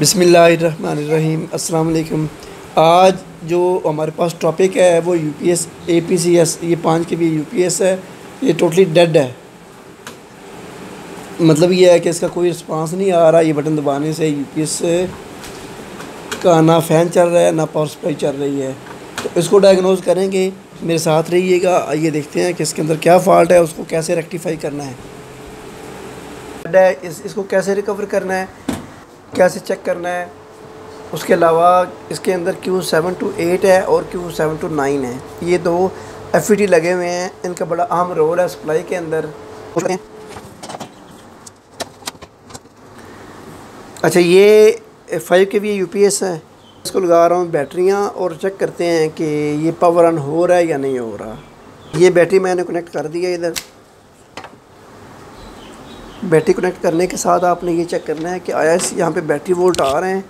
بسم اللہ الرحمن الرحیم، السلام علیکم۔ آج جو ہمارے پاس ٹاپک ہے، وہ U P S A P C S یہ پانچ کے بھی یو پی ایس ہے۔ یہ ٹوٹلی ڈیڈ ہے۔ مطلب یہ ہے کہ اس کا کوئی رسپانس نہیں آ رہا، یہ بٹن دبانے سے یو پی ایس کا نہ فین چل رہا ہے، نہ پاور سپلائی چل رہی ہے۔ تو اس کو ڈائگنوز کریں گے۔ میرے ساتھ رہیے گا۔ آئیے دیکھتے ہیں کہ اس کے اندر کیا فالٹ ہے، اس کو کیسے ریکٹیفائی کرنا ہے۔ اس اس کو کیسے ریکور کرنا ہے؟ کیسے چیک کرنا ہے؟ اس کے علاوہ اس کے اندر کیو سیون ٹو ایٹ ہے اور کیو سیون ٹو نائن ہے۔ یہ دو ایف ای ٹی لگے ہوئے ہیں۔ ان کا بڑا اہم رول ہے سپلائی کے اندر۔ اچھا یہ فائیو کے بھی یو پی ایس ہے۔ اس کو لگا رہا ہوں بیٹریاں اور چیک کرتے ہیں کہ یہ پاور آن ہو رہا ہے یا نہیں ہو رہا۔ یہ بیٹری میں نے کنیکٹ کر دیا ادھر۔ بیٹری کنیکٹ کرنے کے ساتھ آپ نے یہ چیک کرنا ہے کہ آیا اس یہاں پہ بیٹری وولٹ آ رہے ہیں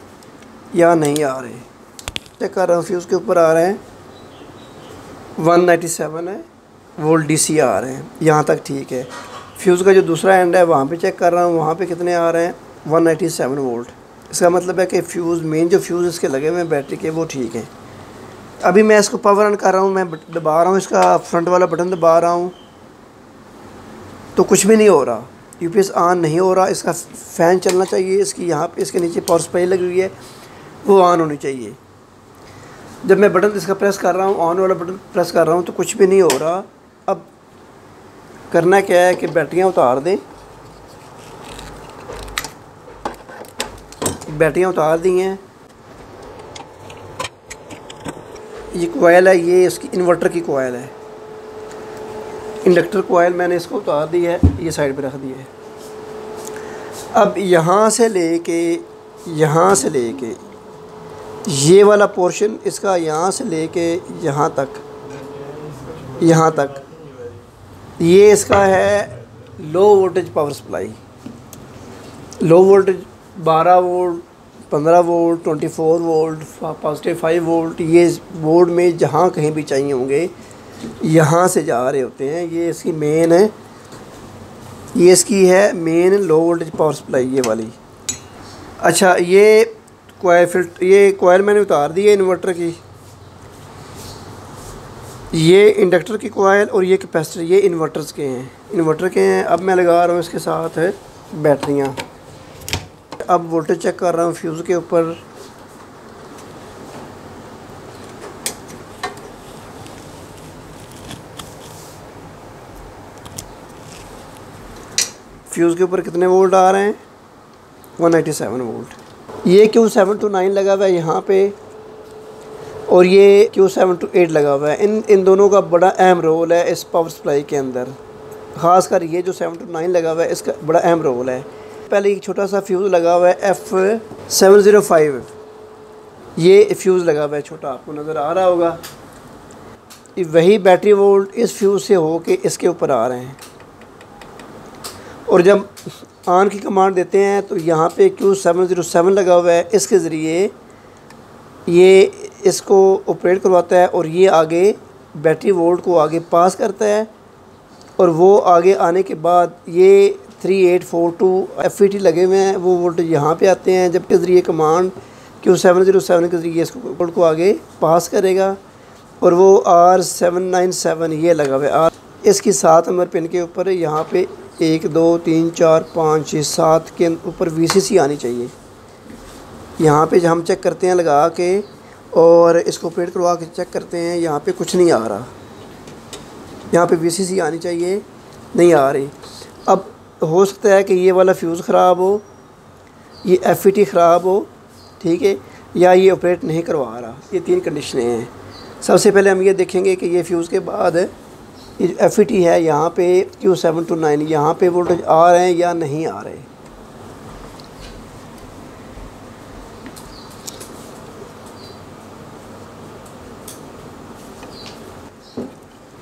یا نہیں آ رہے۔ چیک کر رہا ہوں فیوز کے اوپر آ رہے ہیں۔ ون نائنٹی سیون ہے، وولٹ ڈی سی آ رہے ہیں۔ یہاں تک ٹھیک ہے۔ فیوز کا جو دوسرا اینڈ ہے، وہاں پہ چیک کر رہا ہوں، وہاں پہ کتنے آ رہے ہیں؟ One ninety seven volt. اس کا مطلب ہے کہ فیوز مین جو فیوز اس کے لگے ہوئے ہیں بیٹری کے، وہ ٹھیک ہیں۔ ابھی میں اس کو پاور آن کر رہا ہوں، میں دبا رہا ہوں، اس کا فرنٹ والا بٹن دبا رہا ہوں۔ تو کچھ بھی نہیں ہو رہا۔ یو پی ایس آن نہیں ہو رہا، اس کا فین چلنا چاہیے، اس کی یہاں پہ اس کے نیچے پاور سپلائی لگی ہوئی ہے، وہ آن ہونی چاہیے۔ جب میں بٹن اس کا پریس کر رہا ہوں، آن والا بٹن پریس کر رہا ہوں تو کچھ بھی نہیں ہو رہا۔ اب کرنا کیا ہے کہ بیٹریاں اتار دیں۔ بیٹریاں اتار دی ہیں۔ یہ کوائل ہے، یہ اس کی انورٹر کی کوائل ہے۔ انڈکٹر کوائل میں نے اس کو اتار دی ہے، یہ سائڈ پہ رکھ دی ہے۔ اب یہاں سے لے کے، یہاں سے لے کے، یہ والا پورشن اس کا یہاں سے لے کے یہاں تک یہاں تک۔ یہ اس کا ہے low voltage power supply low voltage بارہ وولٹ پندرہ volt twenty four volt positive five volt یہ بورڈ میں جہاں کہیں بھی چاہیے ہوں گے یہاں سے جا رہے ہوتے ہیں۔ یہ اس کی مین ہے۔ یہ اس کی ہے main low voltage power supply یہ والی۔ اچھا یہ کوائل فلٹ یہ کوائل میں نے اتار دی ہے انورٹر کی۔ یہ انڈکٹر کی کوائل اور یہ کیپیسٹر یہ انورٹرز کے ہیں۔ انورٹر کے ہیں۔ اب میں لگا رہا ہوں اس کے ساتھ بیٹریاں۔ اب وولٹیج چیک کر رہا ہوں فیوز کے اوپر۔ فیوز کے اوپر کتنے وولٹ آ رہے ہیں؟ One eighty seven volt. یہ کیو سیون ٹو نائن لگا ہوا ہے یہاں پہ اور یہ کیو سیون ٹو ایٹ لگا ہوا ہے۔ ان ان دونوں کا بڑا اہم رول ہے اس پاور سپلائی کے اندر۔ خاص کر یہ جو سیون ٹو نائن لگا ہوا ہے، اس کا بڑا اہم رول ہے۔ پہلے ایک چھوٹا سا فیوز لگا ہوا ہے ایف سیون زیرو فائیو یہ فیوز لگا ہوا ہے چھوٹا، آپ کو نظر آ رہا ہوگا۔ وہی بیٹری وولٹ اس فیوز سے ہو کے اس کے اوپر آ رہے ہیں۔ اور جب آن کی کمانڈ دیتے ہیں تو یہاں پہ کیو سیون زیرو سیون لگا ہوا ہے؟ اس کے ذریعے یہ اس کو آپریٹ کرواتا ہے اور یہ آگے بیٹری وولٹ کو آگے پاس کرتا ہے اور وہ آگے آنے کے بعد یہ three eight four two F E T لگے ہوئے ہیں، وہ وولٹ یہاں پہ آتے ہیں۔ جب کے ذریعے command Q seven zero seven کے ذریعے اس وولٹ کو آگے پاس کرے گا اور وہ آر سیون نائن سیون یہ لگا ہوا ہے۔ آر اس کی سات نمبر پن کے اوپر یہاں پہ ایک، دو، تین، چار، پانچ، چھ، سات کے اوپر وی سی سی آنی چاہیے۔ یہاں پہ ہم چیک کرتے ہیں لگا کے اور اس کو پیڈ کروا کے چیک کرتے ہیں، یہاں پہ کچھ نہیں آ رہا۔ یہاں پہ وی سی سی آنی چاہیے، نہیں آ رہی۔ اب ہو سکتا ہے کہ یہ والا فیوز خراب ہو، یہ ایف ای ٹی خراب ہو، ٹھیک ہے، یا یہ آپریٹ نہیں کروا رہا۔ یہ تین کنڈیشنیں ہیں۔ سب سے پہلے ہم یہ دیکھیں گے کہ یہ فیوز کے بعد ایف ای ٹی ہے، یہاں پہ کیو سیون ٹو نائن یہاں پہ وولٹیج آ رہے ہیں یا نہیں آ رہے؟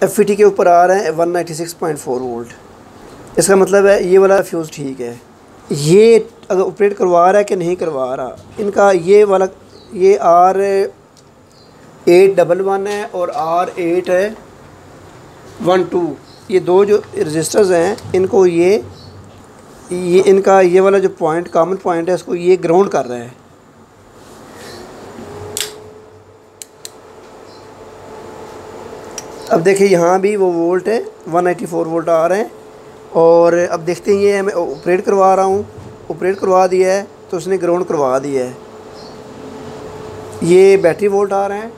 ایف ای ٹی کے اوپر آ رہے ہیں one ninety six point four volt اس کا مطلب ہے یہ والا فیوز ٹھیک ہے. یہ اگر آپریٹ کروا رہا ہے کہ نہیں کروا رہا، ان کا یہ والا، یہ آر ایٹ ڈبل ون ہے اور آر ایٹ ہے ون ٹو یہ دو جو رجسٹرز ہیں، ان کو یہ یہ ان کا یہ والا جو پوائنٹ کامن پوائنٹ ہے، اس کو یہ گراؤنڈ کر رہا ہے اب دیکھیں یہاں بھی وہ وولٹ ہے ون ایٹی فور وولٹ آ رہے ہیں۔ اور اب دیکھتے ہیں، یہ میں اوپریٹ کروا رہا ہوں۔ اوپریٹ کروا دیا ہے، تو اس نے گراؤنڈ کروا دیا ہے۔ یہ بیٹری وولٹ آ رہے ہیں۔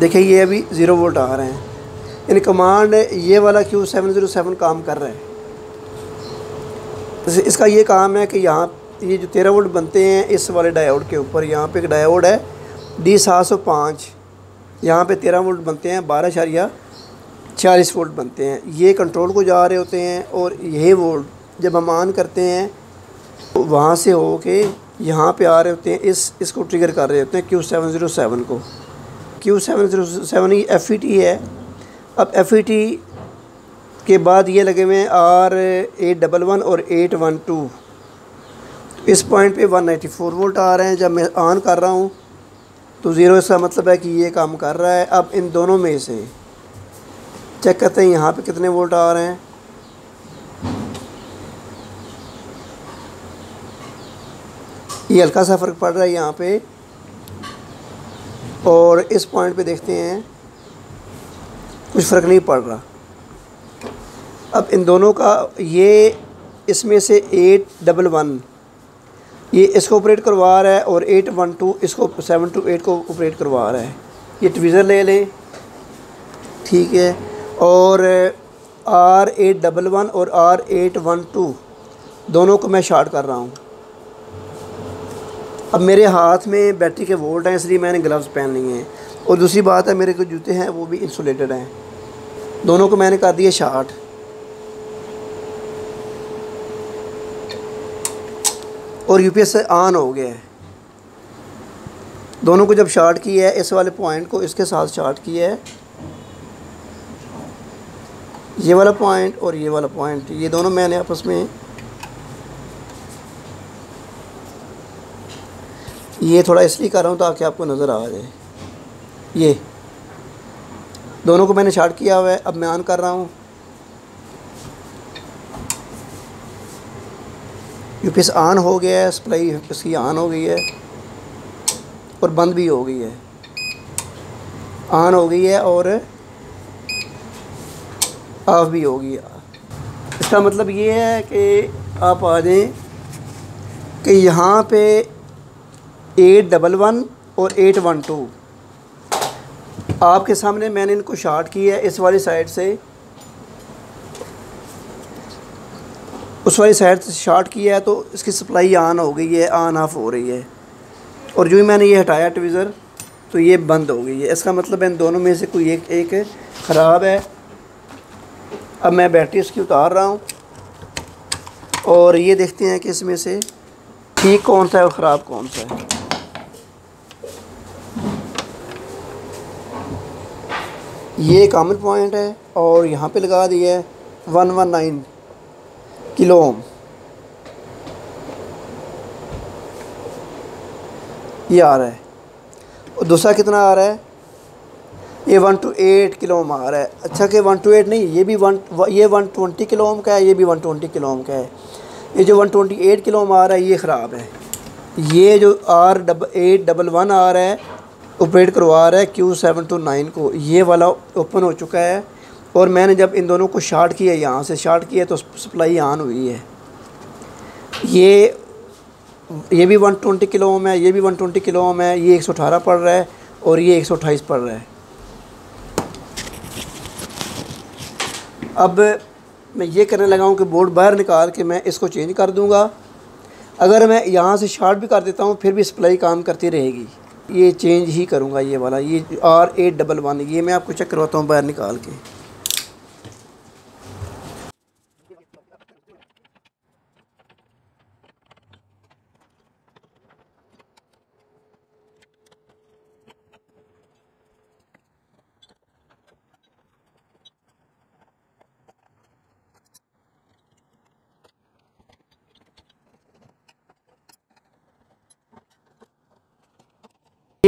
دیکھیں یہ ابھی زیرو وولٹ آ رہے ہیں۔ یعنی ان کمانڈ یہ والا کیو سیون زیرو سیون کام کر رہے ہیں اس کا یہ کام ہے کہ یہاں یہ جو تیرہ وولٹ بنتے ہیں اس والے ڈائیوڈ کے اوپر، یہاں پہ ایک ڈائیوڈ ہے ڈی سات سو پانچ یہاں پہ تیرہ وولٹ بنتے ہیں، بارہ اشاریہ چالیس وولٹ بنتے ہیں۔ یہ کنٹرول کو جا رہے ہوتے ہیں اور یہی وولٹ جب ہم آن کرتے ہیں، وہاں سے ہو کے یہاں پہ آ رہے ہوتے ہیں۔ اس اس کو ٹریگر کر رہے ہوتے ہیں کیو سیون زیرو سیون کو۔ Q seven zero seven F E T ہے۔ اب ایف ای ٹی کے بعد یہ لگے ہوئے ہیں آر ایٹ ڈبل ون اور ایٹ ون ٹو اس پوائنٹ پہ ون نائنٹی فور وولٹ آ رہے ہیں۔ جب میں آن کر رہا ہوں تو زیرو اس کا مطلب ہے کہ یہ کام کر رہا ہے۔ اب ان دونوں میں سے چیک کرتے ہیں یہاں پہ کتنے وولٹ آ رہے ہیں۔ یہ ہلکا سا فرق پڑ رہا ہے یہاں پہ۔ اور اس پوائنٹ پہ دیکھتے ہیں، کچھ فرق نہیں پڑ رہا۔ اب ان دونوں کا، یہ اس میں سے ایٹ ڈبل ون یہ اس کو آپریٹ کروا رہا ہے اور ایٹ ون ٹو اس کو سیون ٹو ایٹ کو آپریٹ کروا رہا ہے۔ یہ ٹویزر لے لیں۔ ٹھیک ہے۔ اور آر ایٹ ڈبل ون اور آر ایٹ ون ٹو دونوں کو میں شارٹ کر رہا ہوں۔ اب میرے ہاتھ میں بیٹری کے وولٹ ہیں، اس لیے میں نے گلوز پہن لیے ہیں۔ اور دوسری بات ہے، میرے کو جوتے ہیں، وہ بھی انسولیٹڈ ہیں۔ دونوں کو میں نے کر دیا شارٹ۔ اور یو پی ایس سے آن ہو گیا ہے۔ دونوں کو جب شارٹ کیا ہے، اس والے پوائنٹ کو اس کے ساتھ شارٹ کیا ہے۔ یہ والا پوائنٹ اور یہ والا پوائنٹ یہ دونوں میں نے آپس میں یہ تھوڑا اس لیے کر رہا ہوں تاکہ آپ کو نظر آ جائے۔ یہ۔ دونوں کو میں نے شارٹ کیا ہوا ہے، اب میں آن کر رہا ہوں۔ یو پی ایس آن ہو گیا ہے، سپلائی اس کی آن ہو گئی ہے اور بند بھی ہو گئی ہے۔ آن ہو گئی ہے اور آف بھی ہو گئی ہے۔ اس کا مطلب یہ ہے کہ آپ آ جائیں کہ یہاں پہ ایٹ ڈبل ون اور ایٹ ون ٹو۔ آپ کے سامنے میں نے ان کو شارٹ کیا ہے، اس والی سائڈ سے۔ اس والی سائڈ سے شارٹ کیا ہے تو اس کی سپلائی آن ہو گئی ہے، آن آف ہو رہی ہے۔ اور جو ہی میں نے یہ ہٹایا ٹویزر، تو یہ بند ہو گئی ہے۔ اس کا مطلب ان دونوں میں سے کوئی ایک ایک خراب ہے۔ اب میں بیٹری اس کی اتار رہا ہوں۔ اور یہ دیکھتے ہیں کہ اس میں سے ٹھیک کون سا ہے اور خراب کون سا ہے۔ یہ کامن پوائنٹ ہے اور یہاں پہ لگا دیا ہے one one nine kilo ohm یہ آ رہا ہے۔ اور دوسرا کتنا آ رہا ہے؟ یہ one two eight kilo ohm آ رہا ہے۔ اچھا کہ ون ٹو ایٹ نہیں، یہ بھی ون یہ ون ٹونٹی کلو اوم کا ہے، یہ بھی ون ٹونٹی کلو اوم کا ہے۔ یہ جو one twenty eight kilo ohm آ رہا ہے، یہ خراب ہے۔ یہ جو R dub eight double one آ رہا ہے اوپریٹ کروا رہا ہے کیو سیون ٹو نائن کو۔ یہ والا اوپن ہو چکا ہے اور میں نے جب ان دونوں کو شارٹ کیا، یہاں سے شارٹ کیا تو سپلائی آن ہوئی ہے۔ یہ یہ بھی ون ٹونٹی کلو اوم ہے، یہ بھی ون ٹونٹی کلو اوم ہے، یہ ایک سو اٹھارہ پڑ رہا ہے اور یہ ایک سو اٹھائیس پڑ رہا ہے۔ اب میں یہ کرنے لگا ہوں کہ بورڈ باہر نکال کے میں اس کو چینج کر دوں گا۔ اگر میں یہاں سے شارٹ بھی کر دیتا ہوں، پھر بھی سپلائی کام کرتی رہے گی۔ یہ چینج ہی کروں گا یہ والا، یہ آر ایٹ ڈبل ون یہ میں آپ کو چیک کرواتا ہوں باہر نکال کے۔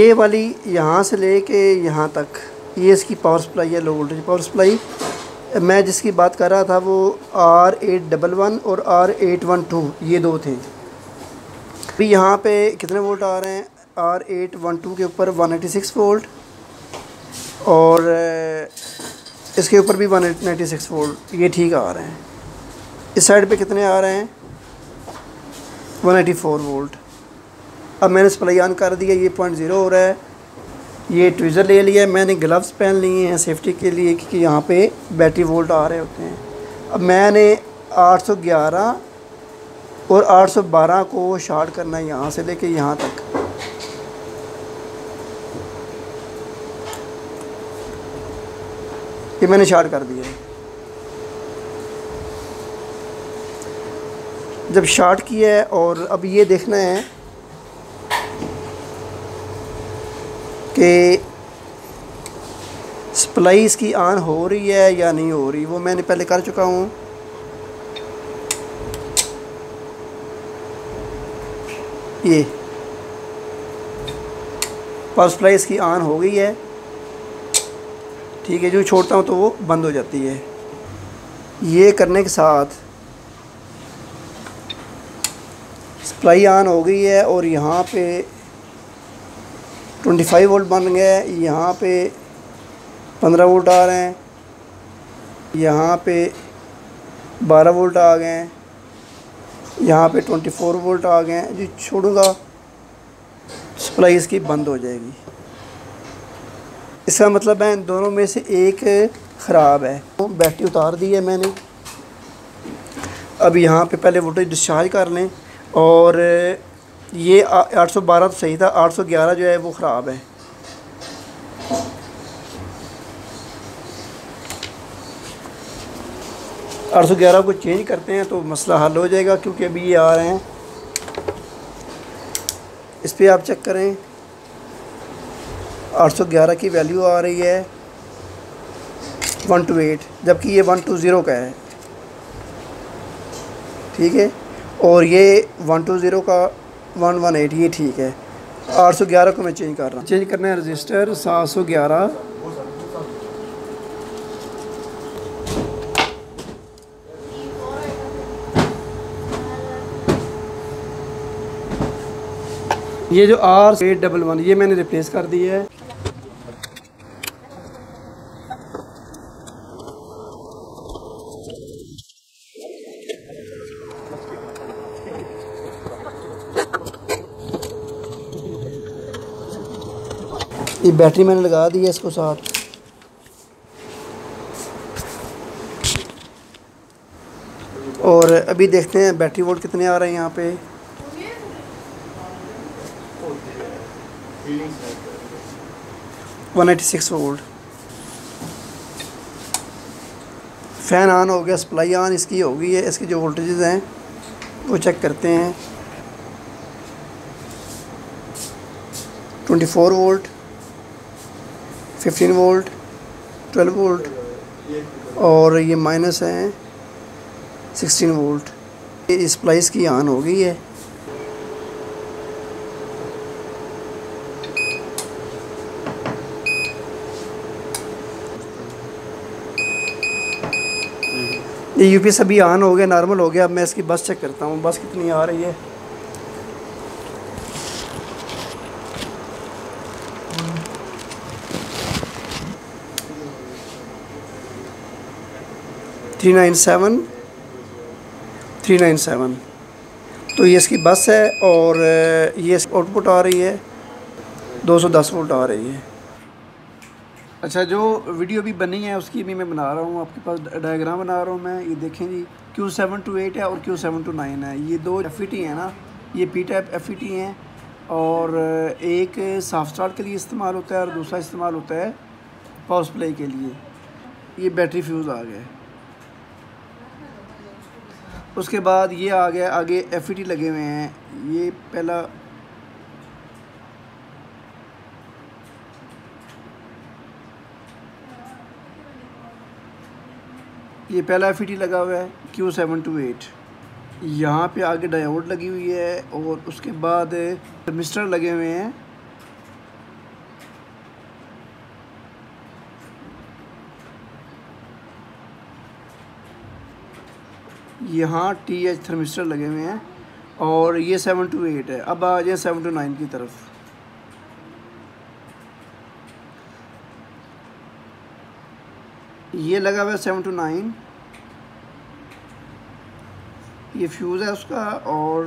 یہ والی یہاں سے لے کے یہاں تک، یہ اس کی پاور سپلائی ہے لو وولٹیج پاور سپلائی میں جس کی بات کر رہا تھا، وہ آر ایٹ ڈبل ون اور آر ایٹ ون ٹو یہ دو تھے۔ ابھی یہاں پہ کتنے وولٹ آ رہے ہیں؟ آر ایٹ ون ٹو کے اوپر ون ایٹی سکس وولٹ اور اس کے اوپر بھی ون نائنٹی سکس وولٹ، یہ ٹھیک آ رہے ہیں۔ اس سائڈ پہ کتنے آ رہے ہیں؟ One eighty four volt. اب میں نے سپلائی آن کر دیا، یہ پوائنٹ زیرو ہو رہا ہے۔ یہ ٹویزر لے لیا ہے میں نے گلوز پہن لیے ہیں سیفٹی کے لیے کیونکہ یہاں پہ بیٹری وولٹ آ رہے ہوتے ہیں۔ اب میں نے آٹھ سو گیارہ اور آٹھ سو بارہ کو شارٹ کرنا ہے یہاں سے لے کے یہاں تک۔ یہ میں نے شارٹ کر دیا۔ جب شارٹ کیا ہے اور اب یہ دیکھنا ہے کہ سپلائی اس کی آن ہو رہی ہے یا نہیں ہو رہی، وہ میں نے پہلے کر چکا ہوں۔ یہ پاور سپلائی اس کی آن ہو گئی ہے۔ ٹھیک ہے، جو چھوڑتا ہوں تو وہ بند ہو جاتی ہے۔ یہ کرنے کے ساتھ سپلائی آن ہو گئی ہے اور یہاں پہ ٹونٹی فائیو وولٹ بن گئے، یہاں پہ پندرہ وولٹ آ رہے ہیں، یہاں پہ بارہ وولٹ آ گئے ہیں، یہاں پہ ٹونٹی فور وولٹ آ گئے ہیں۔ جو چھوڑوں گا، سپلائی اس کی بند ہو جائے گی۔ اس کا مطلب ہے ان دونوں میں سے ایک خراب ہے۔ بیٹری اتار دی ہے میں نے۔ اب یہاں پہ پہلے وولٹیج ڈسچارج کر لیں اور یہ آٹھ سو بارہ تو صحیح تھا، آٹھ سو گیارہ جو ہے وہ خراب ہے۔ آٹھ سو گیارہ کو چینج کرتے ہیں تو مسئلہ حل ہو جائے گا کیونکہ ابھی یہ آ رہے ہیں۔ اس پہ آپ چیک کریں۔ آٹھ سو گیارہ کی ویلیو آ رہی ہے۔ ون ٹو ایٹ جبکہ یہ ون ٹو زیرو کا ہے۔ ٹھیک ہے؟ اور یہ ون ٹو زیرو کا ون ون ایٹ یہ ٹھیک ہے۔ آٹھ سو گیارہ کو میں چینج کر رہا ہوں۔ چینج کرنا ہے رجسٹر سات سو گیارہ۔ یہ جو آر ایٹ ڈبل ون یہ میں نے ریپلیس کر دی ہے۔ یہ بیٹری میں نے لگا دی ہے اس کو ساتھ۔ اور ابھی دیکھتے ہیں بیٹری وولٹ کتنے آ رہے ہیں یہاں پہ۔ One eighty six volt fan on ہو گیا سپلائی آن اس کی ہو گئی ہے۔ اس کی جو وولٹیجز ہیں، وہ چیک کرتے ہیں۔ Twenty four volt fifteen volt, twelve volt, اور یہ مائنس ہیں سکسٹین وولٹ۔ یہ اسپلائس کی آن ہو گئی ہے۔ یہ یو پی ایس ابھی آن ہو گیا، نارمل ہو گیا۔ اب میں اس کی بس چیک کرتا ہوں، بس کتنی آ رہی ہے۔ Three nine seven, three nine seven. تو یہ اس کی بس ہے اور یہ آؤٹ پٹ آ رہی ہے، دو سو دس وولٹ آ رہی ہے۔ اچھا جو ویڈیو بھی بنی ہے، اس کی بھی میں بنا رہا ہوں۔ آپ کے پاس ڈائیگرام بنا رہا ہوں میں، یہ دیکھیں جی کیو سیون ٹو ایٹ ہے اور کیو سیون ٹو نائن ہے۔ یہ دو ایف ای ٹی ہیں نا، یہ P type F E T ہیں اور ایک صاف اسٹارٹ کے لیے استعمال ہوتا ہے اور دوسرا استعمال ہوتا ہے پاور سپلائی کے لیے۔ یہ بیٹری فیوز آ گیا ہے اس کے بعد یہ آ گیا، آگے ایف ای ٹی لگے ہوئے ہیں۔ یہ پہلا یہ پہلا ایف ای ٹی لگا ہوا ہے کیو سیون ٹو ایٹ یہاں پہ آگے ڈائیوڈ لگی ہوئی ہے اور اس کے بعد مسٹر لگے ہوئے ہیں۔ یہاں ٹی ایچ تھرمسٹر لگے ہوئے ہیں اور یہ سیون ٹو ایٹ ہے۔ اب آ جائیں سیون ٹو نائن کی طرف۔ یہ لگا ہوا ہے سیون ٹو نائن۔ یہ فیوز ہے اس کا اور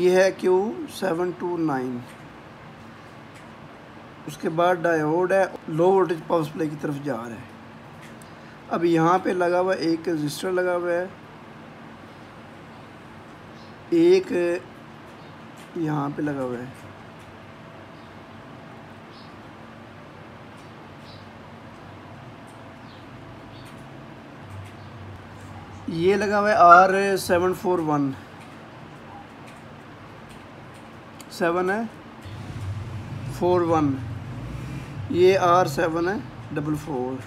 یہ ہے کیو سیون ٹو نائن اس کے بعد ڈائیوڈ ہے لو وولٹیج پاور سپلائی کی طرف جا رہا ہے۔ اب یہاں پہ لگا ہوا ایک رجسٹر لگا ہوا ہے۔ ایک یہاں پہ لگا ہوا ہے۔ یہ لگا ہوا ہے R seven four one seven ہے، فور ون۔ یہ آر سیون ہے، ڈبل فور۔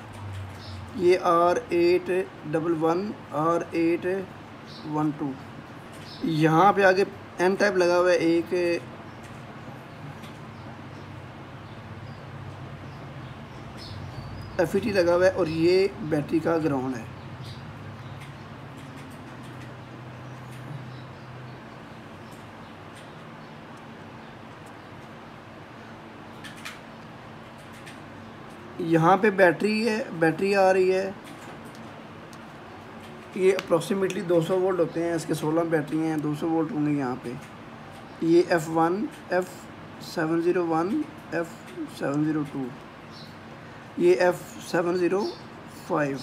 یہ R eight, double one. R eight, one two. یہاں پہ آگے این ٹائپ لگا ہوا ہے، ایک۔ ایف ای ٹی لگا ہوا ہے اور یہ بیٹری کا گراؤنڈ ہے۔ یہاں پہ بیٹری ہے، بیٹری آ رہی ہے۔ یہ اپروکسیمیٹلی دو سو وولٹ ہوتے ہیں، اس کے سولہ بیٹری ہیں، دو سو وولٹ ہوں گے یہاں پہ۔ یہ F one F seven zero one F seven zero two یہ ایف سیون زیرو فائیو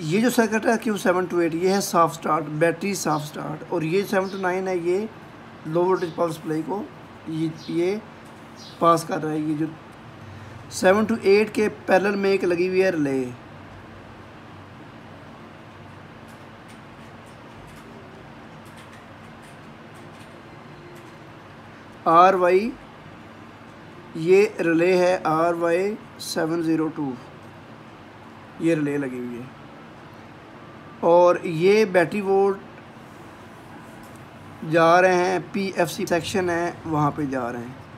یہ جو سرکٹ ہے کیو سیون ٹو ایٹ یہ ہے صاف سٹارٹ بیٹری صاف سٹارٹ اور یہ سیون ٹو نائن ہے، یہ لو وولٹیج پاور سپلائی کو یہ پاس کر رہا ہے یہ جو سیون ٹو ایٹ کے پیرل میں ایک لگی ہوئی ہے رلے آر وائی یہ رلے ہے R Y seven zero two یہ رلے لگی ہوئی ہے. اور یہ بیٹری وولٹ جا رہے ہیں، پی ایف سی سیکشن ہے، وہاں پہ جا رہے ہیں۔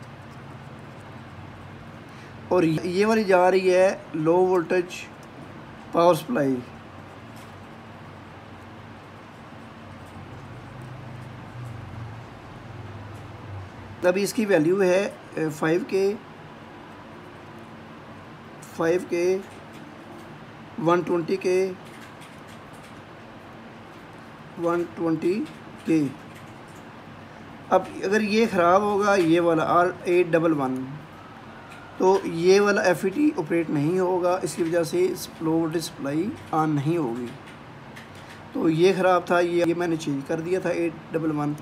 اور یہ والی جا رہی ہے لو وولٹیج پاور سپلائی۔ ابھی اس کی ویلیو ہے five K five K, one twenty K. One twenty K اب اگر یہ خراب ہوگا، یہ والا آر ایٹ ڈبل ون تو یہ والا ایف ای ٹی آپریٹ نہیں ہوگا، اس کی وجہ سے لو وولٹیج سپلائی آن نہیں ہوگی۔ تو یہ خراب تھا، یہ میں نے چینج کر دیا تھا ایٹ ڈبل ون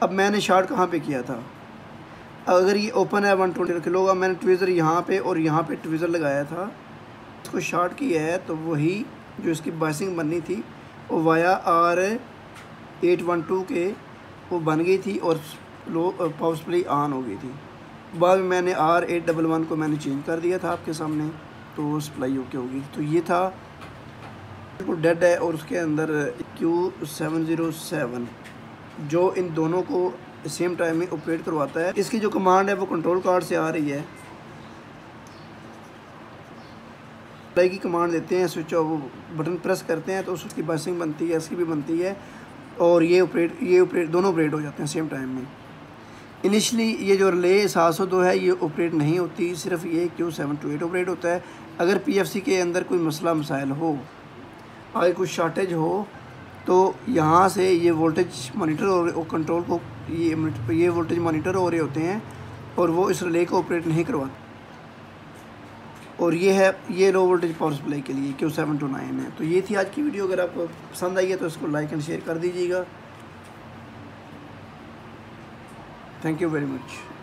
اب میں نے شارٹ کہاں پہ کیا تھا؟ اگر یہ اوپن ہے ون ٹونٹی کلو ہوگا میں نے ٹویزر یہاں پہ اور یہاں پہ ٹویزر لگایا تھا۔ اس کو شارٹ کیا ہے تو وہی جو اس کی بائسنگ بننی تھی، وہ via R eight one two کے وہ بن گئی تھی اور لو پاور سپلائی آن ہو گئی تھی۔ بعد میں میں نے آر ایٹ ڈبل ون کو میں نے چینج کر دیا تھا آپ کے سامنے، تو وہ سپلائی اوکے ہوگی۔ تو یہ تھا۔ بالکل ڈیڈ ہے اور اس کے اندر کیو سیون زیرو سیون، جو ان دونوں کو سیم ٹائم میں آپریٹ کرواتا ہے۔ اس کی جو کمانڈ ہے وہ کنٹرول کارڈ سے آ رہی ہے۔ سپلائی کی کمانڈ دیتے ہیں، سوئچ وہ بٹن پریس کرتے ہیں تو اس کی بائسنگ بنتی ہے، اس کی بھی بنتی ہے۔ اور یہ اوپریٹ یہ اوپریٹ دونوں اوپریٹ ہو جاتے ہیں سیم ٹائم میں۔ انیشلی یہ جو رلے سات سو دو ہے یہ اوپریٹ نہیں ہوتی، صرف یہ Q seven two eight operate ہوتا ہے۔ اگر پی ایف سی کے اندر کوئی مسئلہ مسائل ہو اگر کوئی شارٹیج ہو، تو یہاں سے یہ وولٹیج مانیٹر اور کنٹرول کو یہ یہ وولٹیج مانیٹر ہو رہے ہوتے ہیں اور وہ اس رلے کو آپریٹ نہیں کرواتے۔ اور یہ ہے یہ لو وولٹیج پاور سپلائی کے لیے کیو سیون ٹو نائن ہے. تو یہ تھی آج کی ویڈیو اگر آپ کو پسند آئی ہے تو اس کو لائک اینڈ شیئر کر دیجیے گا. Thank you very much